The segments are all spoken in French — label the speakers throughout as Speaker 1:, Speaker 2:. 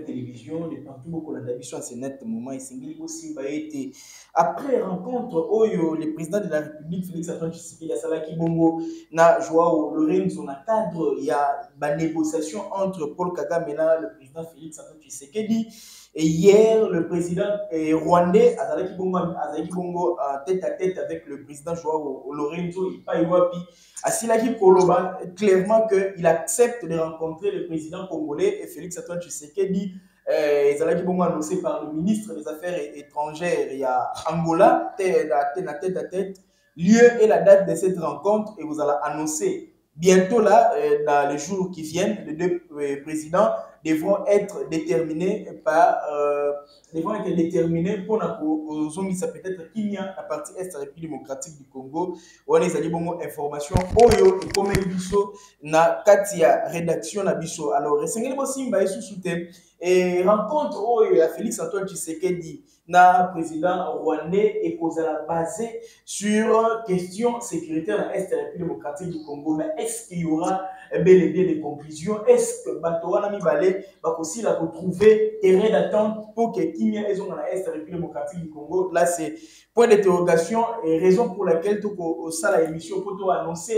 Speaker 1: Live Télévision, beaucoup la biso à ce net moment et singili Simba été après rencontre oyo le président de la République Félix Antoine Tshisekedi asalaki bongo na Joao Lorenzo na cadre il y a ba négociation entre Paul Kagame et le président Félix Antoine Tshisekedi et hier le président eh, rwandais azalaki bongo azalaki en tête à tête avec le président Joao Lorenzo Ipai Wapi asilaki koloba clairement que il accepte de rencontrer le président congolais et Félix Antoine Tshisekedi euh, ezalaki bongo annoncé par le ministre des Affaires étrangères ya Angola tête à tête à tête. Lieu et la date de cette rencontre et vous allez annoncer bientôt là euh, dans les jours qui viennent les deux euh, présidents devront être déterminés par euh, devront être déterminés pour kozongisa peut-être kimia na partie est ya république démocratique du congo wana ezali bongo information. Oyo ekomeli biso na kati ya rédaction na biso. Alors esengeli bosimba esusu te e rencontre oyo ya félix antoine tshisekedi na président rwandais ekozala basé sur question sécuritaire na est ya république démocratique du congo. Mais est-ce qu'il y aura bel et bien des conclusions est-ce que bato wana mibale bakosila kotrouver terrain d'attente pour que kimia ezonga na est république démocratique du congo? Là c'est point d'interrogation et raison pour laquelle tokosala émission po toannonce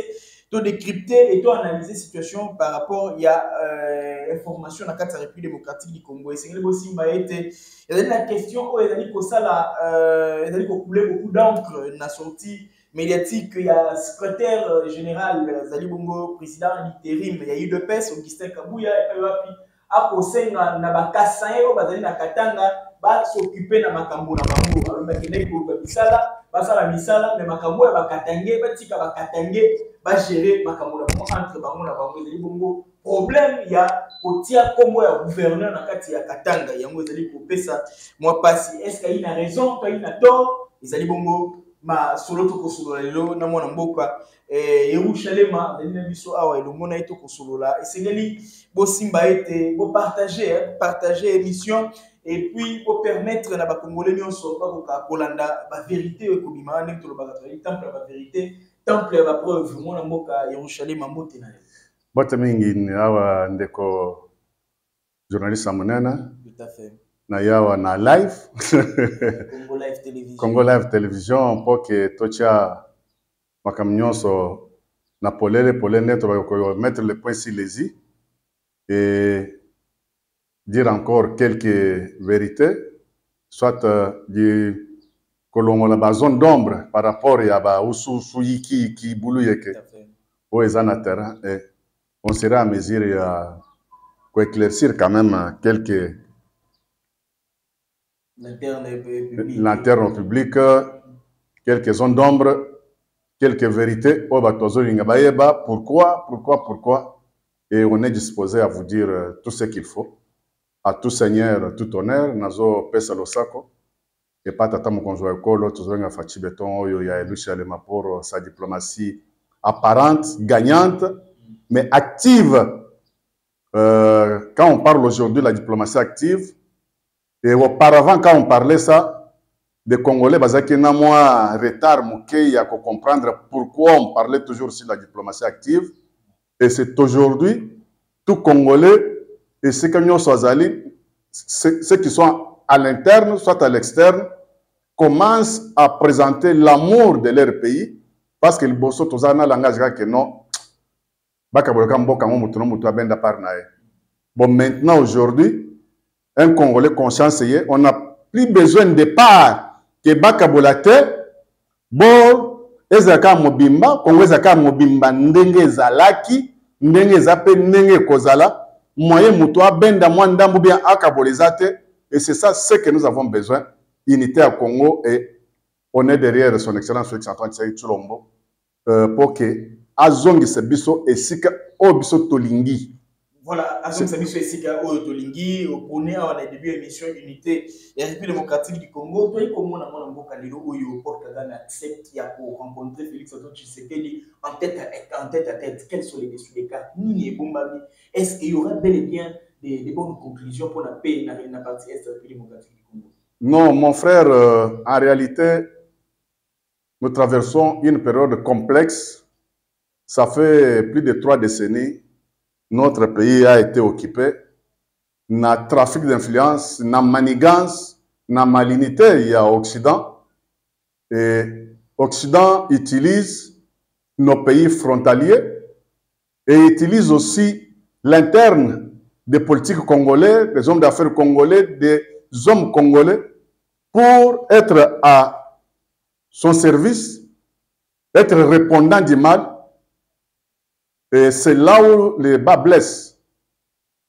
Speaker 1: todécrypter et toanalyser situation par rapport ya euh, information na kati ya république démocratique du congo. Esengeli bosimba ete ezali na question oyo ezali kosala euh, ezali kocoule beaucoup d'encre na sortie médiatique ya secrétaire général ezali bongo président l'intérim ya udps augustin kabuya epai wapi. Akosenga na bakasa ye oyo bazali na katanga na makambo na bango koluka misala makambo bakatange batika bakatange bagere makambo na bango entre bango na bango bongo. Problème ya kotia nkombo gouverneur na kati ya katanga yango ezali kopesa mwa pasi. Estce ayi na raison to ayi na tort? Bongo masolo tokosolola lelo na mwana mboka yerushalema azali na biso awa elongo na ye tokosolola. Esengeli bosimba ete bopartage partage émission et puis bopermettre na bakongole nyonso bakoka kolanda bavérité oyo ekobima. Ndenge tolobaka tozali temple ya bavérité temple ya bapreuve mwana mboka yerushalema mbote na ye.
Speaker 2: Bote mingi awa ndeko journaliste ya monene.
Speaker 1: Tout à fait
Speaker 2: na ye awa na live.
Speaker 1: Congo live télévision
Speaker 2: congo live télévision mpo ke totya makambo nyonso na polele polele nde tomettre le point sur les i et dire encore quelques vérités soit uh, di kolongola bazone d'ombre par rapport ya baususu yikiyiki bulu yeke. Oyo eza na terrain et on sera à mesure ya koéclaircir quand même quelques lanterne publique. Quelques zones d'ombre quelques vérités. Bato bazolinga bayeba pourquoi pourquoi pourquoi? Et on est disposé à vous dire tout ce qu'il faut. À tout seigneur tout honneur. Nazopesa losako. Epa tata mokonzi wa ekolo tozobenga faci beton oyo ya elushalema pour sa diplomatie apparente gagnante mais active. Euh, quand on parle aujourd'hui de la diplomatie active et auparavant quand on parlait ça des Congolais bazaki na mwa retard moke ya comprendre pourquoi on parlait toujours sur la diplomatie active. Et c'est aujourd'hui tout Congolais et ceux ceux qui sont à l'interne soit à l'externe commencent à présenter l'amour de leur pays parce que liboso toza na langage kaka non bakabolaka mboka ngo moto no moto abenda par bon maintenant aujourd'hui un Congolais consciencieux, on n'a plus besoin de part que bakabola te bo ezalaka mobimba kongo ezalaka mobimba ndenge ezalaki ndenge eza mpe ndenge ekozala moyen moto abenda mwa ndambo bien akabola eza te et c'est ça ce que nous avons besoin. Unité ya congo et on est derrière son excellence félix antoine tshisekedi tshilombo euh, mpo ke azongisa biso esika oyo biso tolingi
Speaker 1: voilà azongisa biso esika oyo tolingi opone awa na début ya émission unité ya république démocratique du congo. Toyei komona mwana mboka lelo oyo paul kagame accepte ya korencontre félix antoine tshisekedi en tête à, en tête tête. Quels sont les dessus des cas? Nini ebombami est ce qu'il y aura bel et bien des, des bonnes conclusions pour la paix na, na partie est la république démocratique du congo?
Speaker 2: Non mon frère euh, en réalité nous traversons une période complexe. Ça fait plus de trois décennies notre pays a été occupé na trafic d'influence na manigance na malinité ya occident et occident utilise nos pays frontaliers et utilise aussi l'interne des politiques congolais, des hommes d'affaires congolais, des hommes congolais pour être à son service, être répondant du mal. Et c'est là où les bas blessent.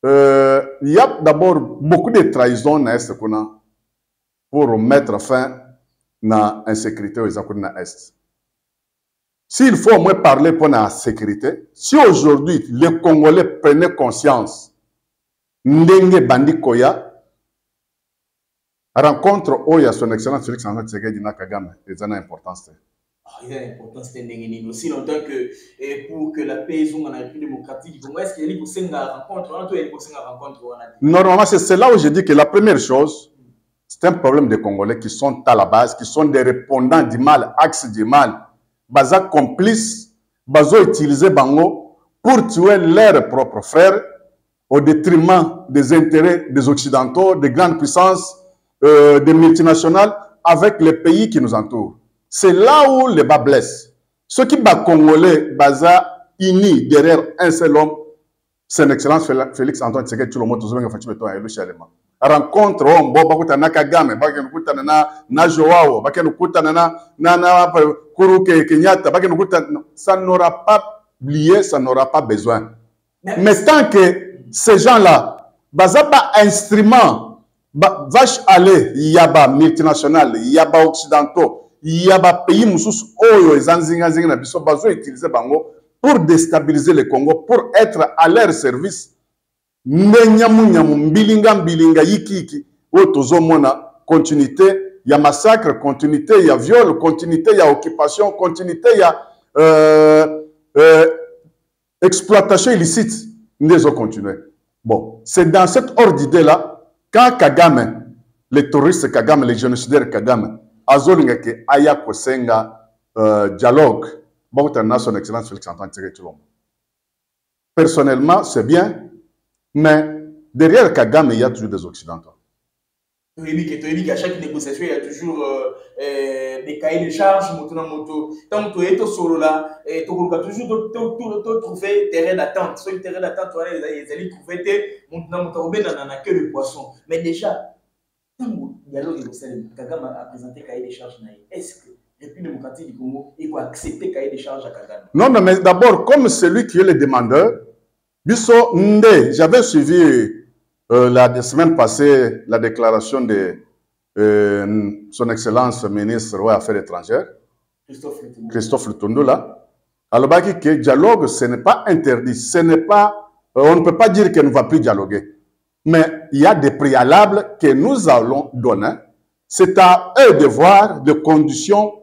Speaker 2: Euh, il y a d'abord beaucoup de trahisons dans l'Est pour mettre fin à l'insécurité aux Est. S'il faut au moins parler pour la sécurité, si aujourd'hui les Congolais prenaient conscience, Ndenge Bandi Koya, rencontre Oya, son excellence Félix Antoine Tshisekedi Kagame, ils ont une importance.
Speaker 1: Ah, il a une importance de aussi longtemps que et pour que la paix soit en République démocratique du Congo, est-ce qu'il y a une rencontre?
Speaker 2: Normalement, c'est là où je dis que la première chose, c'est un problème des Congolais qui sont à la base, qui sont des répondants du mal, axe du mal, baza complice, bazo utiliser bango pour tuer leurs propres frères au détriment des intérêts des Occidentaux, des grandes puissances, euh, des multinationales, avec les pays qui nous entourent. C'est là où les bas blessent. Ceux qui bat Congolais, baza unis derrière un seul homme, c'est excellence Félix Antoine Tshisekedi Tshilombo Tozobenge Fatima Toa Elu Shalema. Rencontre on bo bakutana na Kagame, bakenu kutana na na Joao, bakenu kutana na na na Kuru Kenyatta, bakenu kutana ça n'aura pas lié, ça n'aura pas besoin. Mais tant que ces gens-là, baza pas instrument, ba, vache aller, yaba multinational, yaba occidentaux, yaba pays mususu oyo ezanzinga zinga na biso bazo utiliser bango pour déstabiliser le Congo, pour être à leur service. nde nyamunyamu mbilinga mbilinga yiki yiki oyo tozomona continuité ya massacre continuité ya viol continuité ya occupation continuité ya euh, euh, exploitation illicite nde ezocontinue bon c'est dans cette ordre d'idée là quand kagame le touriste kagame le génocidaire kagame azolingaki aya kosenga euh, dialogue son excellence félix personnellement c'est bien mais derrière Kagame, il y a toujours des Occidentaux.
Speaker 1: Oui, que à chaque négociation, il y a toujours euh, euh, des cahiers de charges, moto na moto. Solo là, tu as toujours trouver terrain d'attente. Le terrain d'attente, tu allais trouver tes moto na moto, na na que le poisson. Mais déjà, dialogue est Kagame a présenté cahier de charges. Est-ce que République démocratique du Congo, il faut accepter cahier de charges à Kagame?
Speaker 2: Non, non, mais d'abord, comme celui qui est le demandeur, Nde, j'avais suivi euh, la semaine passée la déclaration de euh, son Excellence ministre des Affaires étrangères, Christophe Lutondo, là. Alors, que dialogue, ce n'est pas interdit, ce n'est pas, euh, on ne peut pas dire qu'elle ne va plus dialoguer. Mais il y a des préalables que nous allons donner. C'est à eux de voir les conditions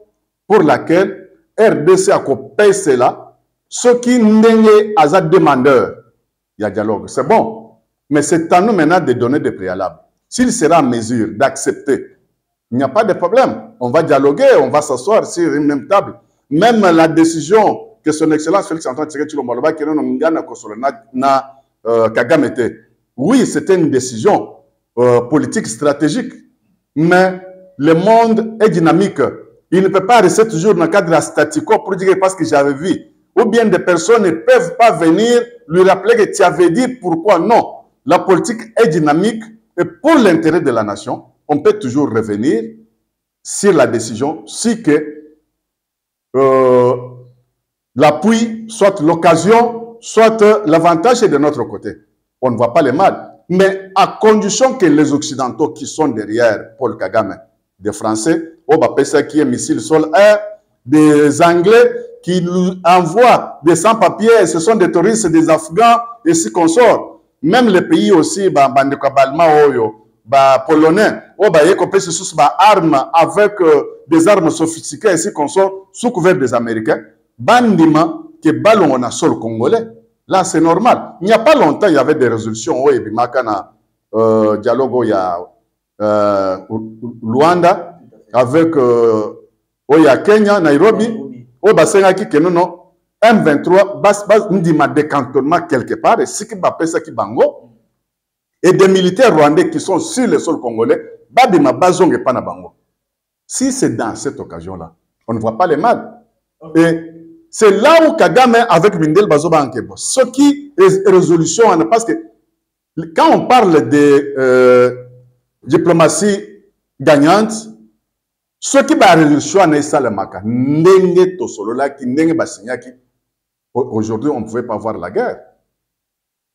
Speaker 2: pour lesquelles RDC a coupé cela, ce qui n'est pas demandeur il y a dialogue. C'est bon. Mais c'est à nous maintenant de donner des préalables. S'il sera en mesure d'accepter, il n'y a pas de problème. On va dialoguer, on va s'asseoir sur une même table. Même la décision que son Excellence Félix Antoine Tshisekedi Tshilombo qui na Kagame était. Oui, c'était une décision euh, politique stratégique, mais le monde est dynamique. Il ne peut pas rester toujours dans le cadre statu quo pour dire parce que j'avais vu. Ou bien des personnes ne peuvent pas venir lui rappeler que tu avais dit pourquoi non. La politique est dynamique et pour l'intérêt de la nation, on peut toujours revenir sur la décision si que euh, l'appui, soit l'occasion, soit l'avantage est de notre côté. On ne voit pas le mal. Mais à condition que les Occidentaux qui sont derrière Paul Kagame, des Français, qui est missile sol-air, des Anglais qui nous envoient des sans-papiers, ce sont des touristes, des Afghans et ce qu'on sort. Même les pays aussi, bah, Balma, Oyo, bah, Polonais, oh, bah, sous bah, armes avec euh, des armes sophistiquées et ce qu'on sort sous couvert des Américains. Bandima, que ballon on a sol congolais. Là, c'est normal. Il n'y a pas longtemps, il y avait des résolutions, oh, et Bimakana, euh, dialogue, il y a euh, Luanda, avec euh, oh, il y a Kenya, Nairobi, oyo basengaki ke nono m23 ndima décantonnement quelque part esiki bapesaki bango et des militaires rwandais qui sont sur le sol congolais, babima bazonge pas na bango. Si c'est dans cette occasion-là, on ne voit pas les mal. Et c'est là où Kagame, avec Mindel Bazoba Ankebo, ce qui est résolution, parce que quand on parle de euh, diplomatie gagnante, ce qui va résolution en Esalamaka, Ndenge Tosololaki, Ndenge Basinyaki, aujourd'hui on ne pouvait pas voir la guerre.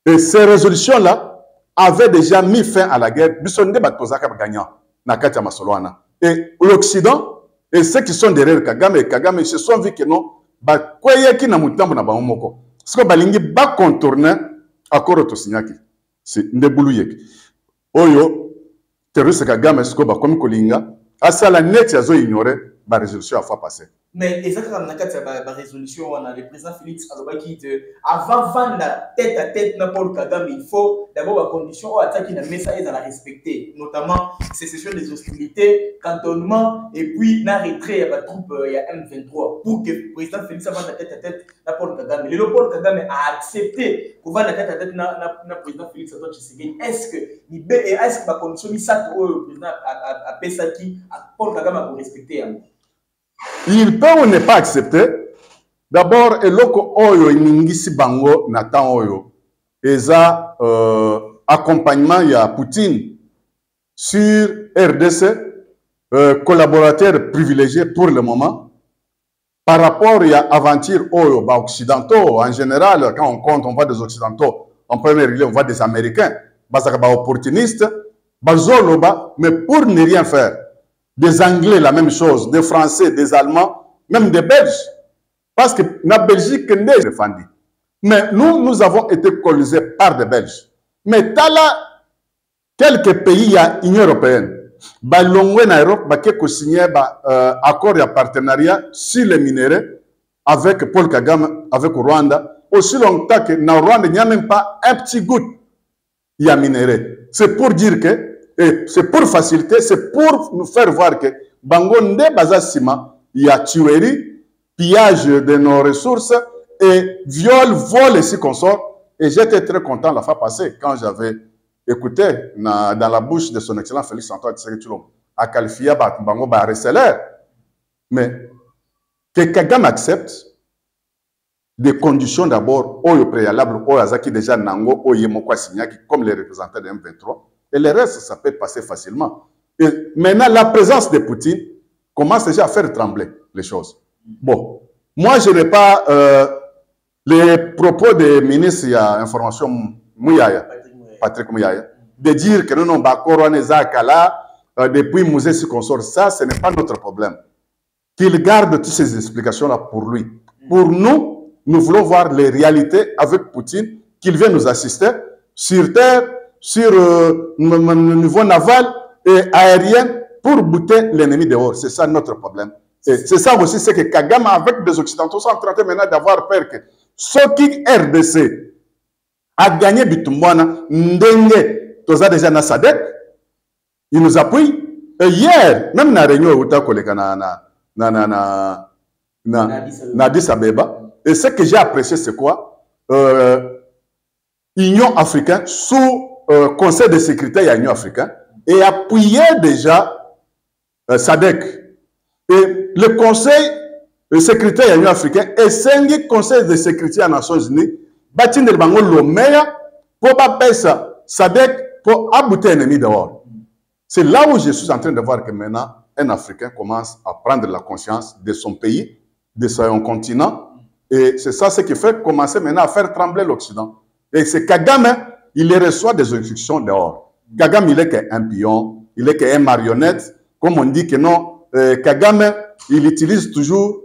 Speaker 2: Et ces résolutions-là avaient déjà mis fin à la guerre. Bisonde Batozaka gagnant, Nakati Masoloana. Et l'Occident, et ceux qui sont derrière Kagame et Kagame, se sont vus que non, bakweyaki na mutambo na bango moko. Sikoyo balingi bacontourne oyo tosinyaki nde bulu yeki oyo terroriste kagame sikoyo bakomi kolinga asala neti azoignore barésolution afa passé
Speaker 1: mais eza kaka na kati ya barésolution wana le président félix alobaki te avant vanda tête à tête na paul kagame il faut d'abord bacondition oyo atiaki na mesa ezala respecté. Notamment sécession des hostilités cantonnement et puis na retrait ya batroupe ya m23 pour que président félix avanda tête à tête na paul kagame. Lelo paul kagame a accepté kovanda tête à tête na, na, na président félix tshisekedi. Est ce que libe est ce que bacondition misato oyo président paul kagame akorespecte yango
Speaker 2: il peut ou ne pas accepter d'abord eloko oyo eningisi bango na temps oyo. Eza euh, accompagnement ya poutine sur rdc euh, collaborateur privilégié pour le moment. Par rapport ya aventure oyo baoccidentaux en général quand on compte on voit des occidentaux en première lieu on voit des américains bazalaka baopportuniste bazoloba mais pour ne rien faire des Anglais, la même chose, des Français, des Allemands, même des Belges. Parce que la Belgique n'est défendue. Mais nous, nous avons été colonisés par des Belges. Mais là, quelques pays, a l'Union européenne. Balongwe na Europe, ba keko signé ba euh, accord de partenariat sur les minéraux avec Paul Kagame, avec Rwanda. Aussi longtemps que dans Rwanda, il n'y a même pas un petit goutte, a minéraux. C'est pour dire que c'est pour faciliter, c'est pour nous faire voir que Bangonde Bazasima, il y a tuerie, pillage de nos ressources et viol, vol et si consort. Et j'étais très content la fois passée quand j'avais écouté dans la bouche de son excellent Félix Antoine Tshisekedi Tshilombo à qualifier Bango ba. Mais que Kagame accepte des conditions d'abord, au préalable, au Azaki déjà Nango, au Yemokwa Signaki, comme les représentants de M23, et le reste, ça peut passer facilement. Et maintenant, la présence de Poutine commence déjà à faire trembler les choses. Bon, moi, je n'ai pas euh, les propos des ministres, il y a information Mouyaya, Patrick Mouyaya, de dire que nous n'avons pas Kala, depuis Musée si consort. Ça, ce n'est pas notre problème. Qu'il garde toutes ces explications-là pour lui. Pour nous, nous voulons voir les réalités avec Poutine, qu'il vienne nous assister sur terre, sur euh, le niveau naval et aérien pour bouter l'ennemi dehors. C'est ça notre problème. C'est ça aussi, c'est que Kagame, avec des Occidentaux, sont en train maintenant d'avoir peur que ce qui RDC a gagné Bitumbwana, Ndenge, Toza déjà na Sadek, il nous appuie. Et hier, même dans la réunion où tu as na na na na na na na Addis Abeba, et ce que j'ai apprécié, c'est quoi? Euh, Union africaine sous euh, Conseil de sécurité ya Union africaine et appuyait déjà euh, SADC. Et le Conseil de sécurité ya Union africaine et cinq Conseil de sécurité des Nations Unies batindel bango lomeya pour bapesa SADC pour aboutir ennemi dehors. C'est là où je suis en train de voir que maintenant un Africain commence à prendre la conscience de son pays, de son continent. Et c'est ça ce qui fait commencer maintenant à faire trembler l'Occident. Et c'est Kagame il reçoit des instructions dehors. Kagame, il est qu'un pion, il est qu'un marionnette. Comme on dit que non, euh, Kagame, il utilise toujours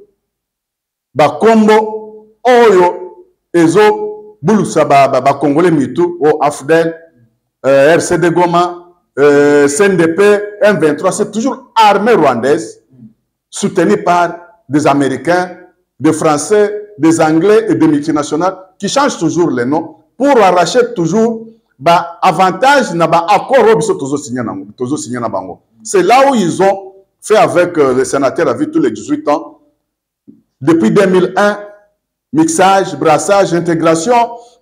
Speaker 2: Bakombo, Oyo, Ezo, Bulusa, Congolais Mitu, O Afdel, euh, RCD Goma, euh, CNDP, M23, c'est toujours armée rwandaise, soutenue par des Américains, des Français, des Anglais et des multinationales qui changent toujours les noms pour arracher toujours bah, avantage na ba accord biso tozo signé na tozo signé na bango. C'est là où ils ont fait avec euh, le sénateur à vie tous les 18 ans. Depuis 2001, mixage brassage intégration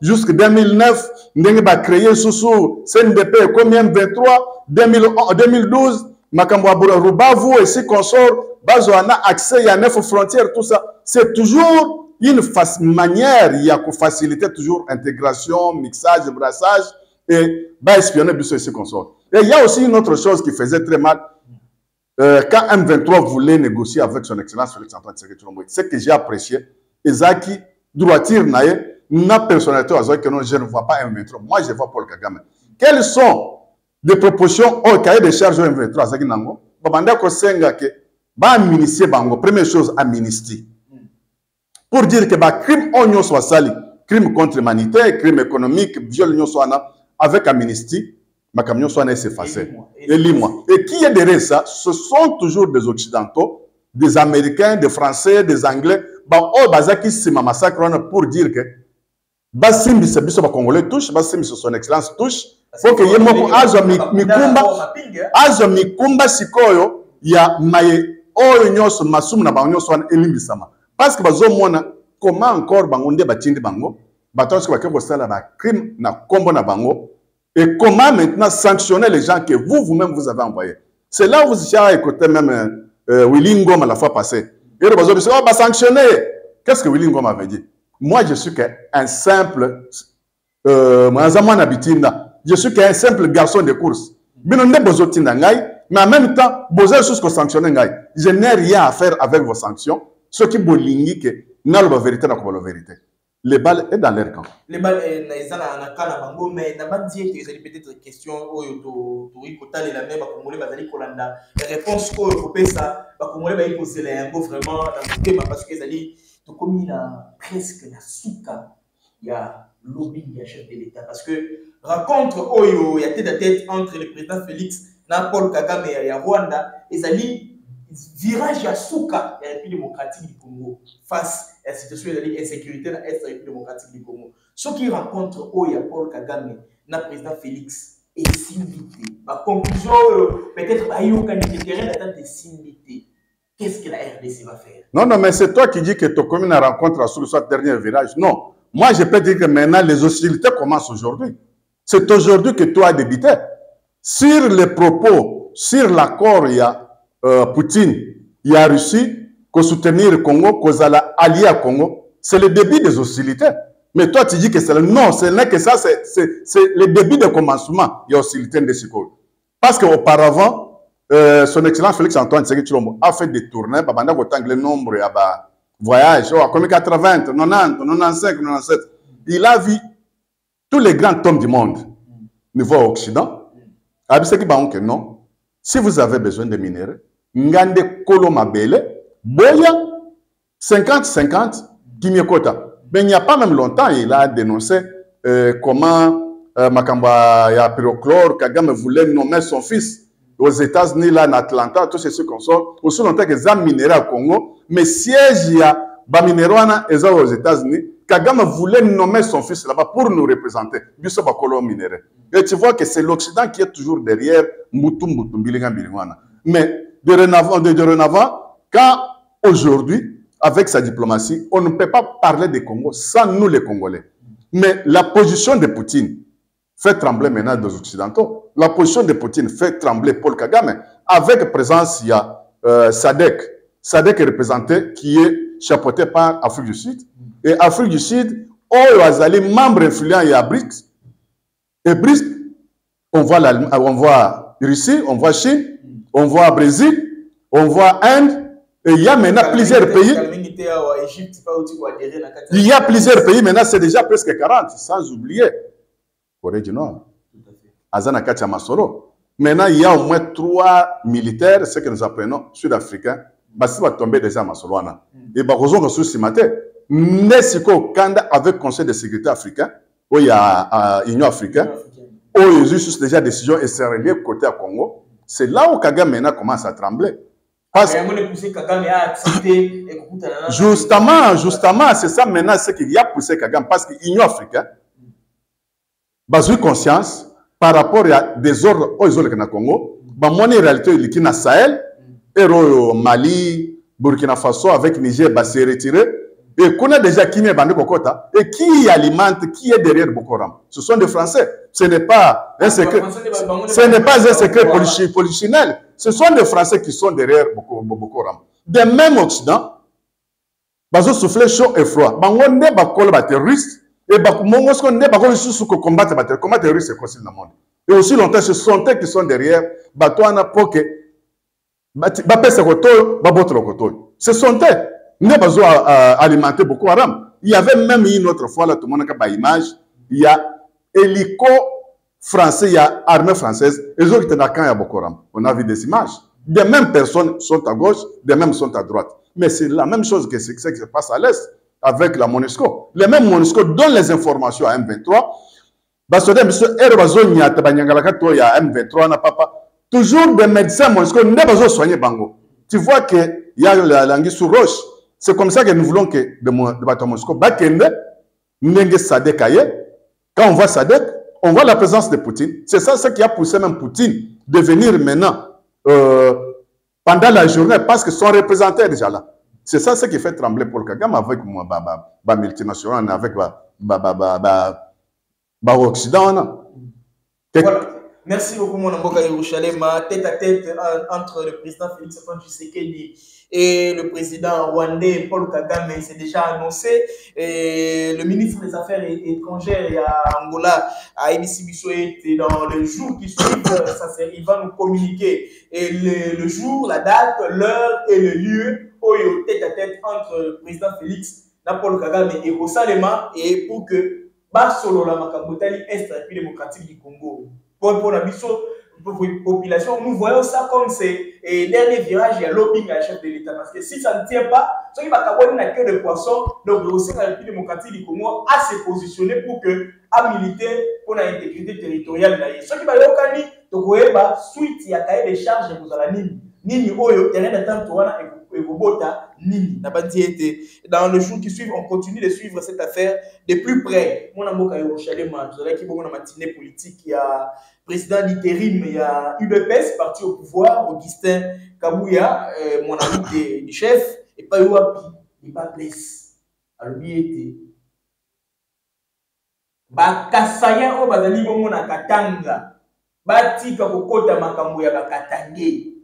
Speaker 2: jusque 2009 ndenge bacréé susu cndp ekomi m23 2012 makambo ya rubavu esi consort bazwa na accès ya neuf frontières tout ça c'est toujours une manière ya kofaciliter toujours intégration mixage brassage et baespionner biso esi consort et il y a aussi une autre chose qui faisait très mal. Euh, quand M23 voulait négocier avec son excellence Félix Antoine Tshisekedi Tshilombo ce que j'ai apprécié ezaki droiture na ye na personnalité azwaki que non je ne vois pas M23. Moi je vois Paul Kagame. Quelles sont des propositions au cahier de charge oyo M23 azalaki nango? Babanda kosenga ke baamnistie bango première chose amnistie pour dire que bacrime oyo nyonso basali crime contre l'humanité crime économique viol nyonso wana avec amnistie makambo nyonso wana esefase elimwa et qui est derrière ça? Ce sont toujours des occidentaux des américains des français des anglais. Baoyo bazalaki nsima massacre wana pour dire que basimbisa biso bacongolais touche basimbisa son excellence touche. Po ke ye moko azwa mikumba azwa mikumba sikoyo ya maye oyo nyonso masumu na bango nyonso wana elimbisama parce que comment encore bango nde batindi bango? Bato soki bake kosala bacrime na nkombo na bango. Et comment maintenant sanctionner les gens que vous vous-même vous avez envoyés? C'est là où vous avez écouté même euh, Willy Ngoma la fois passée. Et bazo biso oh, ba sanctionner qu'est-ce que Willy Ngoma avait dit? Moi je suis qu'un simple euh je suis qu'un simple garçon de course. Bino nde bozotinda ngai mais en même temps boza lisusu kosanctionne ngai. Je n'ai rien à faire avec vos sanctions soki bolingi ke naloba vérité nakobala vérité. Le bal est dans leur camp.
Speaker 1: Le bal na ka na bango mais na bandi ezali peut-être question oyo tokoki kotalela me bakongole bazali kolanda réponse oyo kopesa bakongole bayi kozela yango vraiment na motema parce que ezali tokomi na presque na suka ya lobbying ya chef de l'état. Parce que rencontre oyo ya tête à tête entre le président félix na paul kagame ya rwanda ezali virage ya suka ya république démocratique du congo face ya situation ezali insécurité na est ya république démocratique du congo. Soki rencontre oyo ya paul kagame na président félix esimbi te baconclusion oyo peut-être bayokani te terrain d'attente esimbi te qu'est-ce que la rdc va faire?
Speaker 2: Non non mais c'est toi qui dis que tokomi na rencontre sur ce dernier virage. Non. Moi je peux dire que maintenant les hostilités commencent aujourd'hui. C'est aujourd'hui que toi as débuté. Sur les propos sur l'accord il y a euh, Poutine, il y a Russie, soutenir le Congo, qu'on a allié à Congo, c'est le début des hostilités. Mais toi, tu dis que c'est le non, ce n'est que ça, c'est le début de commencement des hostilités de. Parce qu'auparavant, euh, son excellence Félix Antoine Tshisekedi Tshilombo a fait des tournées, babanda ko le nombre ya ba voyage, oh, comme 80, 90, 95, 97. Il a vu tous les grands hommes du monde, niveau Occident. Abiseki baon que non. Si vous avez besoin de minéraux, ngande kolo mabele boya 50-50 kimekota mais il n'y a pas même longtemps il a dénoncé euh, comment euh, makamba ya pyrochlore Kagame voulait nommer son fils aux États-Unis là en Atlanta tout ceci comme ça. Aussi longtemps que ça minéral au Congo mais siège ya ba minéraux eza aux États-Unis. Kagame voulait nommer son fils là-bas pour nous représenter. Et tu vois que c'est l'Occident qui est toujours derrière Bilinga Bilingwana mais de renavant, de, renavant quand aujourd'hui, avec sa diplomatie, on ne peut pas parler des Congo sans nous les Congolais. Mais la position de Poutine fait trembler maintenant des Occidentaux. La position de Poutine fait trembler Paul Kagame. Avec présence, il y a euh, Sadek. Sadek est représenté, qui est chapeauté par Afrique du Sud. Et Afrique du Sud, oh, Azali, membre influent, y a BRICS. Et BRICS, on voit, la, on voit Russie, on voit Chine, on voit Brésil, on voit Inde, et il y a maintenant plusieurs pays. Il y a plusieurs pays, maintenant c'est déjà presque 40, sans oublier Corée du Nord, Azana Katia Masoro. Maintenant, il y a au moins trois militaires, ce que nous apprenons, sud-africains, basi va tomber déjà à Masoro. Et bah, raison que sous matin, Nesiko Kanda avec Conseil de sécurité africain, où il y a Union africaine, où il y a déjà décision relié côté à Congo. C'est là où Kagame maintenant commence à trembler. Parce que, justement, justement, c'est ça maintenant ce qu'il y a poussé Kagame. Parce que l'Union africaine, a eu conscience par rapport à des ordres aux ordres na Congo, bah mon réalité il est Sahel, et Mali, Burkina Faso avec Niger, bah s'est retiré, Et a déjà Kimé Bande Kokota, et qui alimente, qui est derrière Boko Haram Ce sont des Français. Ce n'est pas un secret, ce n'est pas un secret polichinelle. Ce sont des Français qui sont derrière Boko, Boko Haram. De même Occident, bazo souffler chaud et froid. Bango ne bakolo ba terroriste et bakumongo ce qu'on ne bakolo sous que combattre ba combattre terroriste c'est dans le monde? Et aussi longtemps ce sont eux qui sont derrière batwana poke ba pesa koto ba botro koto. Ce sont eux ne bazo alimenter Boko Haram. Il y avait même une autre fois là tout le monde a image, il y a hélico français, il y a armée française, et eux qui étaient dans camp Boko Haram. On a vu des images. Des mêmes personnes sont à gauche, des mêmes sont à droite. Mais c'est la même chose que ce qui se passe à l'Est avec la MONUSCO. Les mêmes MONUSCO donnent les informations à M23. Basode, monsieur, Erbazonia, il y a M23, n'a papa. Toujours des médecins MONUSCO ne pas soigner Bango. Tu vois qu'il y a la langue sous roche. C'est comme ça que nous voulons que de Bakende, Quand on voit Sadek, on voit la présence de Poutine. C'est ça ce qui a poussé même Poutine de venir maintenant euh, pendant la journée parce que son représentant est déjà là. C'est ça ce qui fait trembler Paul Kagame avec moi, bah, bah, bah, multinational, avec bah, bah, bah, bah, bah, bah, Occident.
Speaker 1: Voilà. Merci beaucoup, mon Mboka Yerushalem. Tête à tête entre le président Félix Antoine Tshisekedi et le président rwandais Paul Kagame, c'est déjà annoncé. Et le ministre des Affaires étrangères à Angola, à Bisso, était dans les jours qui suivent. Ça, il va nous communiquer et le, jour, la date, l'heure et le lieu oyo tête à tête entre le président Félix Paul Kagame et Rosalema et pour que basolola makambo tali est République démocratique du Congo. Pour pour la mission population, nous voyons ça comme c'est le dernier virage, il y a lobbying à la chef de l'État. Parce que si ça ne tient pas, ceux qui vont n'a que de poissons, donc le la République démocratique du Congo a se positionner pour que, à militer pour l'intégrité territoriale. Ceux qui vont y donc, suite, il y a des charges, vous allez nini. Nini, oyo, terrain d'attente, ekobota nini. Na bandi ete dans le jour qui suivent on continue de suivre cette affaire de plus près. Mwana mboka yerushalema tozalaki bongo na matinée politique ya président d'intérim ya udps parti au pouvoir augustin kabuya euh, mwanamke du chef epai wapi. Liba place alobi ete bakasaya oyo bazali bongo na katanga batika kokota makambo ya bakatange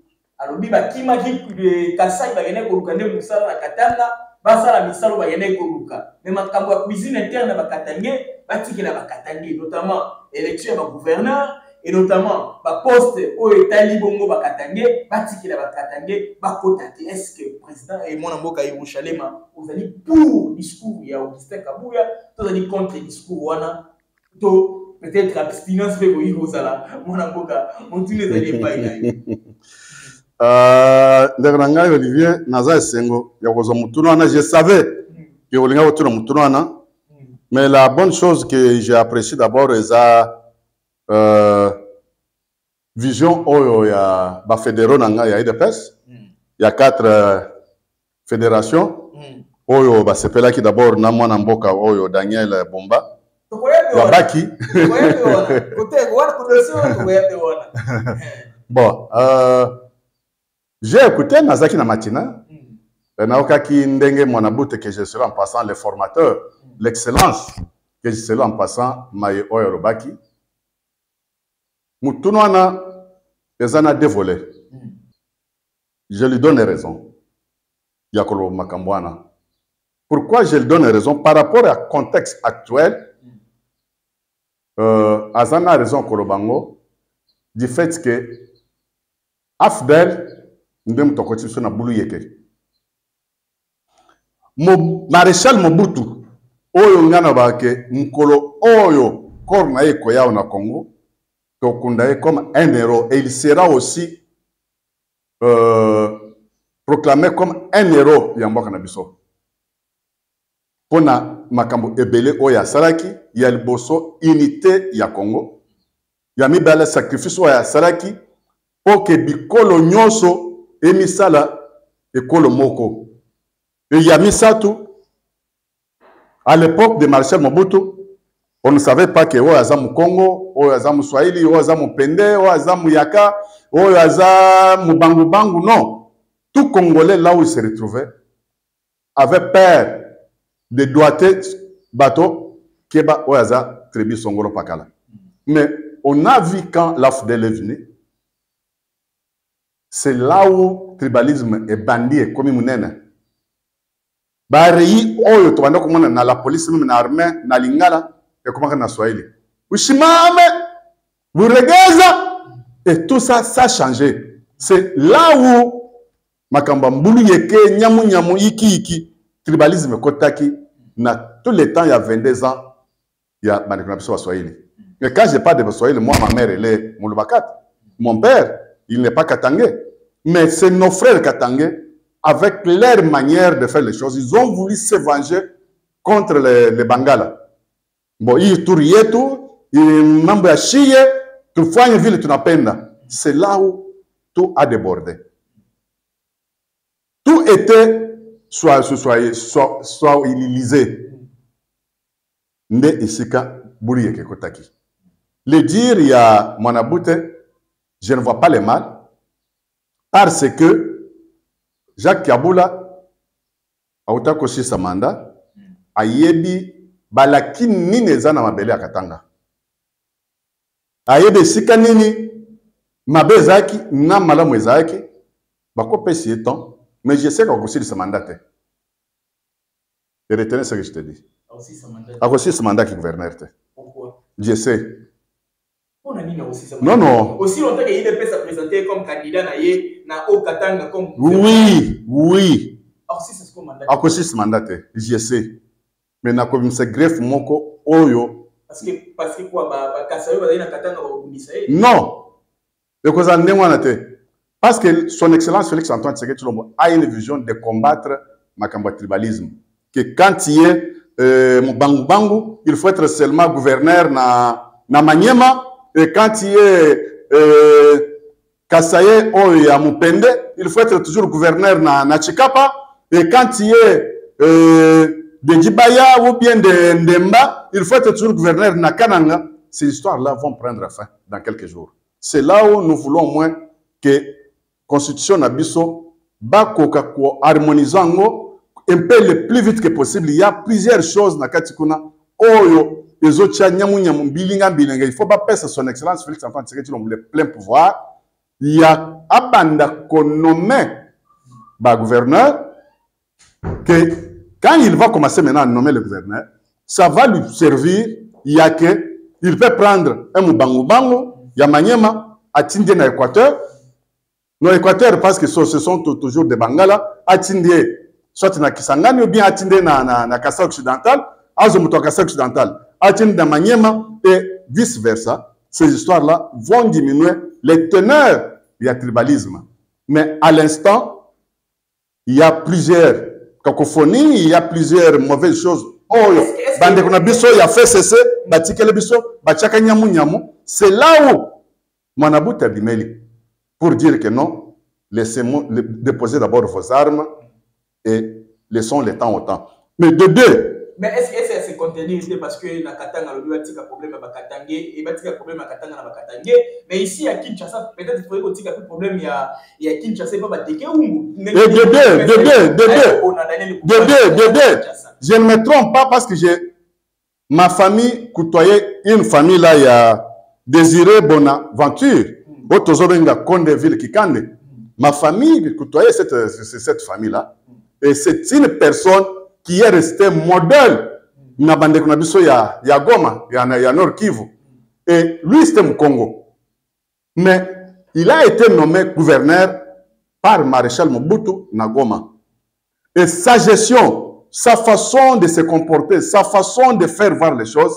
Speaker 1: alobi bakimaki kasai bakende koluka nde mosala na katanga basala misala bakende koluka. Me makambo ya cuisine interne bakatange batikela bakatange notamment élection ya bagouverneur et notamment baposte oyo etali bongo bakatange batikela bakatange bakota te. Est ce que président e mwana mboka yerushalema ozali pour discours ya augustin kabuya tozali contre discours wana to peut-être abstinence mpe koyi kozala mwana mboka motuna ezali epai na yo
Speaker 2: ndeko na ngai olivier naza esengo ya kozwa mutunu wana. Je savais ke olinga kotuna mutunu wana. Mais la bonne chose que j'ai apprécié d'abord eza uh, vision oyo ya bafédéraux na ngai ya idps ya quatre uh, fédération oyo basepelaki d'abord na mwana mboka oyo daniel bomba. Babaki bon uh, J'ai écouté Nazaki Namatina. Mm. Naokaki Ndenge Mwanabute que je serai en passant les formateurs, mm. l'excellence que je serai en passant Maye Oyerobaki. Moutounouana, les en a dévolé. Mm. Je lui donne raison. Yakolo Makambouana. Pourquoi je lui donne raison Par rapport au contexte actuel, euh, Azana a raison Kolobango du fait que Afdel nde moto akoti biso na bulu yeke. Mo, maréchal mobutu oyo nga na bake mokolo oyo corps na ye ekoya na congo tokunda ye comme un héros. Et il sera aussi euh, proclamé comme un héros ya mboka na biso. Mpona makambo ebele oyo asalaki ya liboso unité ya congo. Ya mibale sacrifice oyo asalaki mpo ke bikolo nyonso emisala ekolo moko. E ya misato à l'époque de Marshal Mobutu on ne savait pas que oyo aza mokongo oyo aza moswahili oyo aza mopende oyo aza mobangubangu non. Tout congolais là où il se retrouvait avait peur de doigté bateau keba oyo aza tribu songolo pakala. Mais on a vu quand l'afdel est venu c'est là où tribalisme ebandi ekomi monene barei oyo tobanda komona na la police meme na armée na lingala ekomaka na swahili. Ushimame buregeza et tout ça ça a changé. C'est là où makambo ya mbulu yeke nyamu-nyamu yiki-yiki tribalisme ekotaki na tous les temps ya 22 ans ya bandeko na biso baswahili mais quand je parle de baswahili moi ma mère elle est molubakat mon père il n'est pas katangais mais c'est nos frères katangais avec leur manière de faire les choses. Ils ont voulu se venger contre les, les bangala. Bon hii turi yetu hii mambo ya shie tufanye vile tunapenda c'est là où tout a débordé. Tout était soit soit soit, soit illisé. Nde esika bulu yeke ekotaki le dire ya mwanabute je ne vois pas le mal parce que jacques kabula auta kosisa manda ayebi balaki nini eza na mabele ya katanga. Ayebi esika nini mabe ezalaki na malamu ezalaki bakopesi ye temps mais je sais qu'akosilisa manda te. Et retenez ce que je te dis. Akosilisa manda ki gouverneur te. Je sais non non.
Speaker 1: Aussi longtemps qu'il est se présenter comme candidat na ye okatanga comme
Speaker 2: oui oui. Akosilisa manda te sais. Mais nakomisa greffe moko oyo.
Speaker 1: Que que ye
Speaker 2: non. Ekozala ndenge wana te. Parce que son excellence félix antoine tshisekedi tshilombo a une vision de combattre makambo ya tribalisme. Que quand il est euh, mobangu-bangu il faut être seulement gouverneur na, na manyema et quand il est euh, kasaye oyo ya mupende il faut être toujours gouverneur na, na chikapa et quand il est euh, de Djibaya ou bien de Ndemba, il faut être toujours gouverneur na Kananga. Ces histoires-là vont prendre fin dans quelques jours. C'est là où nous voulons au moins que constitution Nabiso bakoka ko harmonisant un peu le plus vite que possible. Il y a plusieurs choses na katikuna oyo ezotia nyamu nyamu bilinga bilinga. Il faut passer son excellence Félix Antoine Tshisekedi le plein pouvoir. Il y a abanda konomé ba gouverneur que quand il va commencer maintenant à nommer le gouverneur, ça va lui servir, il y a que, il peut prendre un Mubangu Bangu, Yamanyema, Atindie na Équateur, no Équateur parce que ce sont toujours des Bangala, Atindie, soit na Kisangani ou bien Atindie na, na, na Kassa occidental, Azomuto Kassa occidental, Atindie Manyema et vice versa? Ces histoires-là vont diminuer les teneurs du tribalisme. Mais à l'instant, il y a plusieurs cacophonie, il y a plusieurs mauvaises choses. oyo bandeko na biso ya fcc batikeli biso batiaka nyamu nyamu c'est là où mwanabut abimeli pour dire que non laissez-moi déposer d'abord vos armes et laissons le temps au temps mais de deux
Speaker 1: mais est-ce que c'est se contenir c'est parce que na katanga lobi batika problème ya bakatange et batika problème ya katanga na bakatange mais ici à Kinshasa peut-être il faudrait qu'on tika plus problème ya ya Kinshasa pas bateke
Speaker 2: deux je ne me trompe pas parce que j'ai ma famille côtoyait une famille là il y a Désiré Bonaventure. Au Tozobenga Kondeville Kikande. Ma famille côtoyait cette cette famille là. Et c'est une personne qui est resté modèle na bandeko na biso ya, ya Goma, ya, ya Nord Kivu. Et lui, c'était Mkongo. Mais il a été nommé gouverneur par Maréchal Mobutu na Goma. Et sa gestion, sa façon de se comporter, sa façon de faire voir les choses,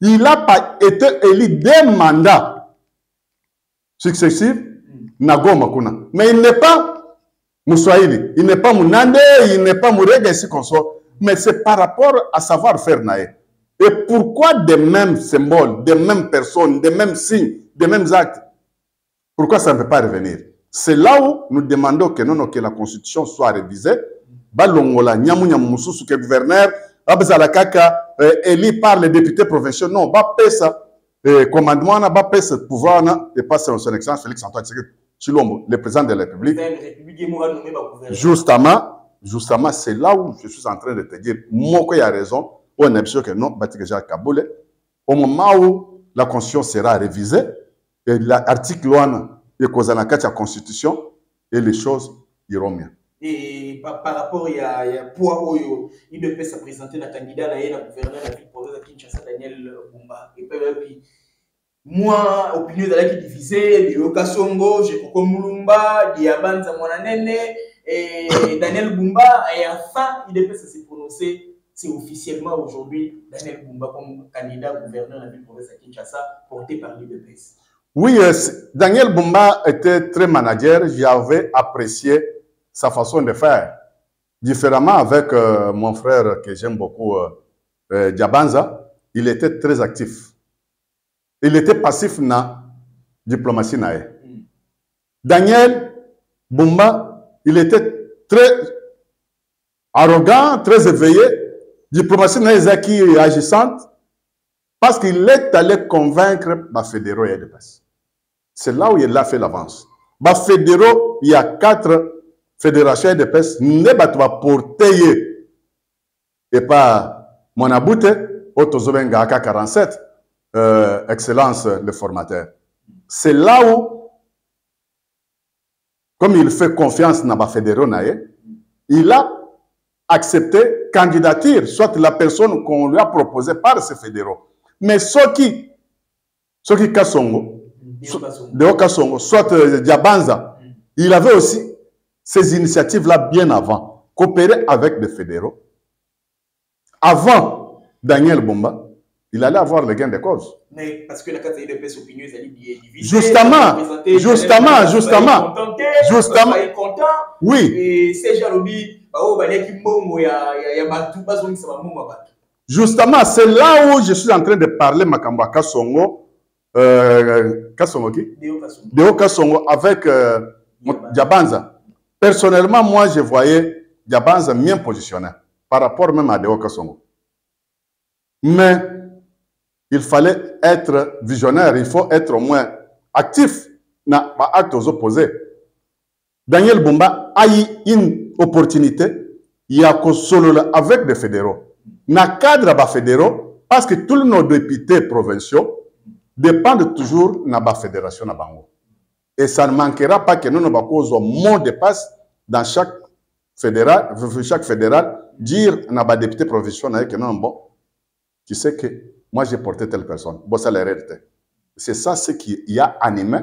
Speaker 2: il n'a pas été élu des mandats successifs na Goma kuna. Mais il n'est pas Moussoaïli, il n'est pas Mounande, il n'est pas Mourega ici qu'on soit mais c'est par rapport à savoir-faire naïe. Et pourquoi des mêmes symboles, des mêmes personnes, des mêmes signes, des mêmes actes Pourquoi ça ne peut pas revenir? C'est là où nous demandons que, non, non, que la Constitution soit révisée. Balongola, nyamu nyamu mususu que gouverneur, abzala kaka, élu par les députés provinciaux. Non, ba pesa, commandement na ba pesa pouvoir na, et pas son excellence Félix Antoine Tshisekedi Chilombo, le président de la République. Justement, justement, c'est là où je suis en train de te dire, y a raison, on est sûr que non, Batik déjà Kaboulé. Au moment où la constitution sera révisée, et l'article 1 est causé dans la constitution, et les choses iront mieux.
Speaker 1: Et par, par rapport, il y a, il y a poids Oyo, il devait se présenter la candidat, il y a gouverneur de la ville province de Kinshasa, Daniel Bumba. Et puis, moi, opinion de la qui divisée, de Yoka Songo, Jekoko Mulumba, Diabanza Mwananene, et Daniel Bumba, et enfin, il devait se prononcer, c'est officiellement aujourd'hui Daniel Bumba comme candidat gouverneur de la ville province de Kinshasa, porté par l'UDPS.
Speaker 2: Oui, Daniel Bumba était très manager, j'avais apprécié sa façon de faire. Différemment avec euh, mon frère que j'aime beaucoup, euh, euh, Diabanza, il était très actif. Il était passif dans la diplomatie. Mm. Daniel Bumba, il était très arrogant, très éveillé. Diplomatie qui agissante parce qu'il est allé convaincre fédéraux et de C'est là où il a fait l'avance. Fédéraux, il y a quatre fédération de pes nde bato baporte ye epa mwanabute oyo tozobenga aka 47 euh, excellence le formateur c'est là où comme il fait confiance na bafédéraux na ye il a accepté candidature soit la personne qu'on lui a proposé par ses fédéraux mais soki soki kasongo deo kasongo soit euh, diabanza il avait aussi ces initiatives-là bien avant, coopérer avec des fédéraux. Avant Daniel Bomba, il allait avoir le gain de cause.
Speaker 1: Mais parce que la paix opinion est divisée.
Speaker 2: Justement, justement, justement, justement.
Speaker 1: content.
Speaker 2: Oui.
Speaker 1: Et c'est Jalobi,
Speaker 2: Justement, c'est là où je suis en train de parler Makamba Kassongo, euh, Kassongo qui? Deo Kassongo avec euh, Diabanza. Personnellement, moi, je voyais Diabanza bien positionné par rapport même à Deo Kassongo. Mais il fallait être visionnaire, il faut être au moins actif na baacte ozopoze daniel bomba ayi une opportunité ya kosolola avec des fédéraux. Na cadre ya bafédéraux parce que tous nos députés provinciaux dépendent toujours na bafédération na bango. Et ça ne manquera pas que nono bakozwa mot de passe dans chaque fédéral chaque fédéral dire na badéputé provinciaux na ye ke nono bon tu sais que moi j'ai porté telle personne. C'est ça ce qui y a animé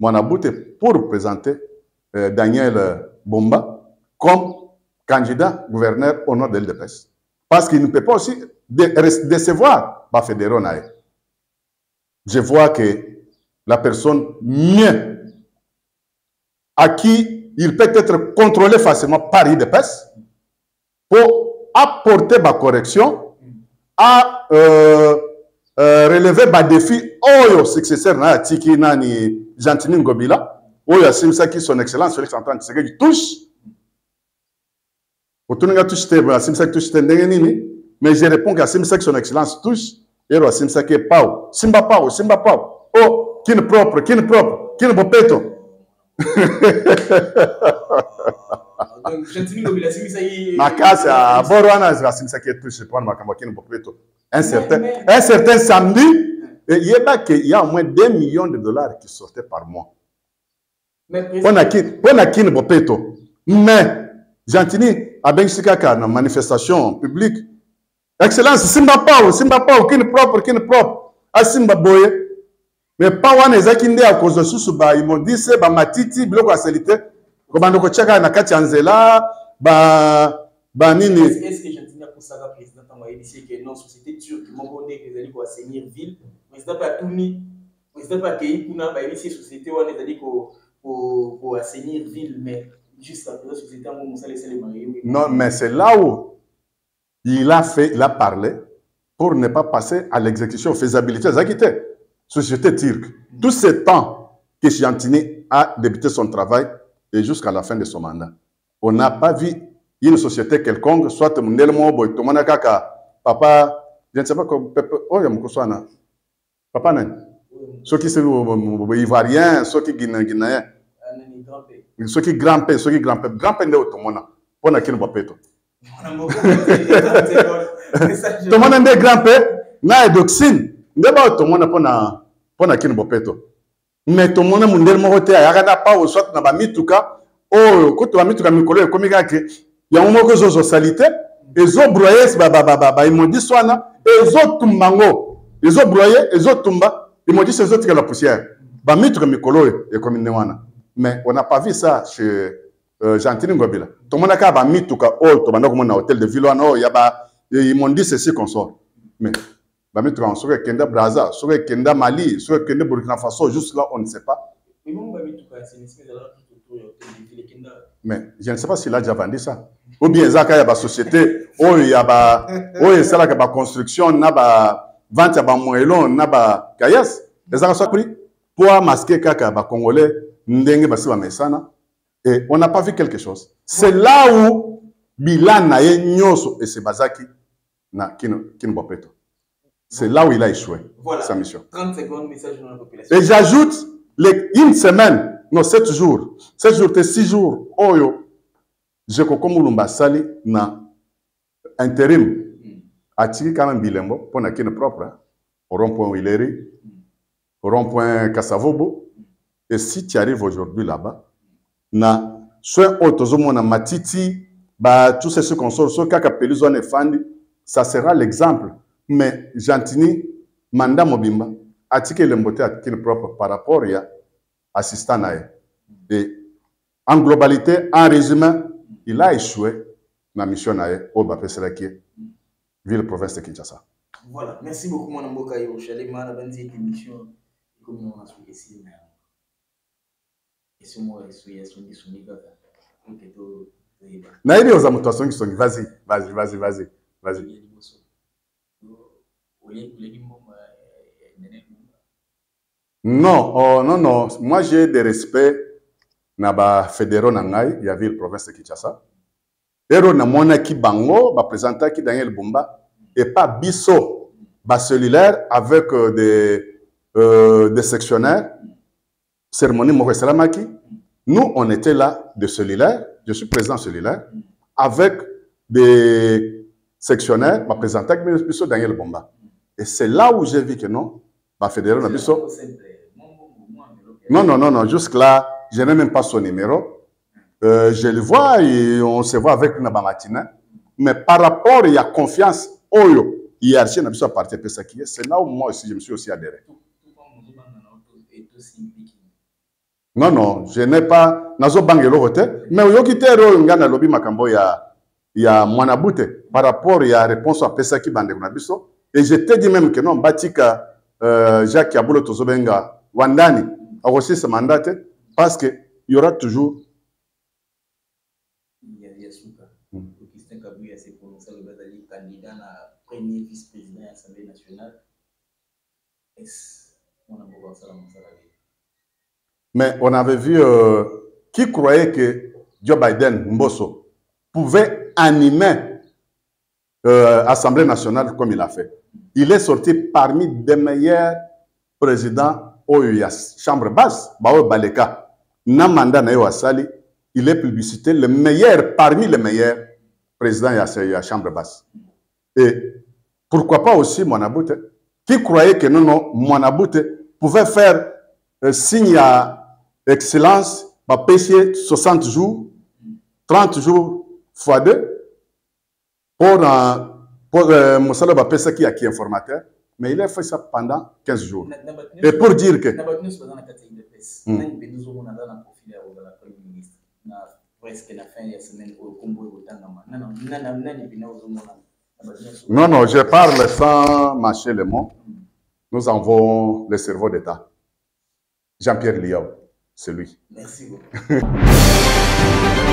Speaker 2: mon abouté pour présenter euh, Daniel Bomba comme candidat gouverneur au nom de l'LDPS. Parce qu'il ne peut pas aussi décevoir fédéral. Je vois que la personne mieux à qui il peut être contrôlé facilement par l'IDPS pour apporter ma correction, à euh, euh, relever ma défi oyo successeur na tiki nani Gentini Ngobila. Oyo asimsaki son excellence Félix Antoine Tshisekedi touche. Otuninga touche te asimsaki touche te ndenge nini. Mais je réponds que asimsaki son excellence touche. Ero asimsaki pau simba pau simba pau oh kini propre, kini propre, kini bopeto. makasi aboro wana asimisaki etushe mpona makambo akini bopeto un certain, un certain samedi ke y a au moins 2 millions de dollars qui sortaient par mois. Bopeto. Mais gentini kaka na manifestation publique excellence simba pao simba pao kini propre kini propre. Asimba boye. Me pa wana ezalaki nde ya kozwa susu baimondise bamatiti biloko ya seli te kobanda kotiaka na kati ya nzela banini
Speaker 1: akusaka président ntango ayebisi eke non société turque moko ndenge ezali koassainir ville. Président mpe atuni président mpe akei kuna bayebisi société wana ezali koassainir ville. Mais jusqu'à présent société yango mosala esalema
Speaker 2: non mais c'est là où il a fait il a parlé pour ne pas passer à l'exécution faisabilité. Ezalaki te société turque. Tout ce temps que Chiantini a débuté son travail et jusqu'à la fin de son mandat, on n'a pas vu une société quelconque, soit Mundel Mobo, Tomana Kaka, papa je ne sais pas comme pepe oyo mokoso wana papa nani? Soki seli ivoirien soki guinéen soki grand pe soki grand pe grand pe nde oyo tomona mpo na kino
Speaker 1: bapeto
Speaker 2: tomona nde grand pe na edoxine nde baoyo tomona mpona mpona kino bopeto me tomona mundele moko te ayaka na pao soit na bamituka oyo kutu bamituka mikolo ekomi kaka yango moko ezozosali te ezobroye baimondisi wana ezotumba ngo. Ezobroye ezotumba imondisi ezotikala poussière. Bamituka mikolo oyo ekomi nde wana. Mais on n'a pas vu ça chez euh, gentini ngobila. Tomona kaka bamituka oyo tobanda komona na hotel de ville wana oyo ya baimondisi esi consort. Mais bamituka yango soki ekende braza soki ekende mali soki ekende burkina faso juste là on ne sait pas. Mais je ne sais pas s'il a déjà vendu ça ou bien eza kaka ya basociété oyo ya ba oyo esalaka baconstruction na bavente ya bamoelon na bakayas ezaka so pri po amaske kaka bacongolais ndenge basi bamesana et on n'a pas vu quelque chose. C'est là où bilan na ye nyonso ese bazaki na kino, kino bopeto. C'est là où il a échoué
Speaker 1: Voilà.
Speaker 2: sa mission.
Speaker 1: 30 secondes, message dans la population.
Speaker 2: Et j'ajoute une semaine, non, sept jours, sept jours, te six jours, oyo, je koko mulumba sali na intérim, atiki quand même bilembo, pour na kine propre, hein, au rond-point Willeri, au rond-point Kassavobo, et si tu arrives aujourd'hui là-bas, na soin autozomo na matiti, ba tous ces consoles, so kaka peluzone fandi, ça sera l'exemple. Mais Gentini, Manda Mobimba, atiki elembo te akini propre par rapport ya assistant ye et en globalité en résumé il a échoué na mission na ye oyo bapeselaki ye ville province de kinshasa
Speaker 1: Voilà. Merci beaucoup, mon amboka yo. Shalema, la bande émission. Comme on a souhaité ici, mais. Et c'est moi, je suis à son disponible. Ok, tout.
Speaker 2: nayebi oza moto asongisongi vas-y vas-y vas-y vas-y vas-y non oh, non non moi j'ai des respects na bafédéraux na ngai ya ville province de kinshasa. Ero namonaki bango baprésentaki daniel bumba epa biso bacellulaire avec euh, des, euh, des sectionnaires. Cérémonie moko esalamaki. Nous on était là de cellulaire je suis président cellulaire avec des sectionnaires baprésentaki biso daniel bumba. Et c'est là où j'ai vu que non bafédéraux na biso. Non, non, non, non, jusque-là, je n'ai même pas son numéro. Euh, je le vois et on se voit avec Naba Matina. Mais par rapport, il y a confiance, Oyo, hiérarchie, n'a pas parti de ça qui est. C'est là où moi aussi, je me suis aussi adhéré. Non, non, je n'ai pas. Nazo bangelo hote. Mais Oyo Tero, Ngana Lobi Makambo, il y a, il y a Mwanabute. Par rapport, il y a réponse à Pesaki Bande Kunabiso. Et je te dis même que non, Batika, euh, Jacques Yabulo Tozobenga, Wandani, aussi ce mandat parce qu'il y aura toujours.
Speaker 1: Augustin Kabouya s'est prononcé le Bazali candidat à premier vice-président de l'Assemblée nationale. Est-ce qu'on a beaucoup ça
Speaker 2: Mais on avait vu euh, qui croyait que Joe Biden, Mbosso, pouvait animer euh, l'Assemblée nationale comme il a fait. Il est sorti parmi des meilleurs présidents ya chambre basse baoyo baleka na mandat na ye asali il est publicité le meilleur parmi les meilleurs présidents ya, ya chambre basse et pourquoi pas aussi Mwanabute qui croyait que non non Mwanabute pouvait faire euh, signe à excellence bapesi 60 jours 30 jours fois 2 pour, euh, pour euh, mosala bapesaki ya ki informateur mais il a fait ça pendant 15 jours. Et pour dire que. Non, non, je parle sans mâcher les mots. Nous avons le cerveau d'État. Jean-Pierre Liao, c'est lui.
Speaker 1: Merci beaucoup.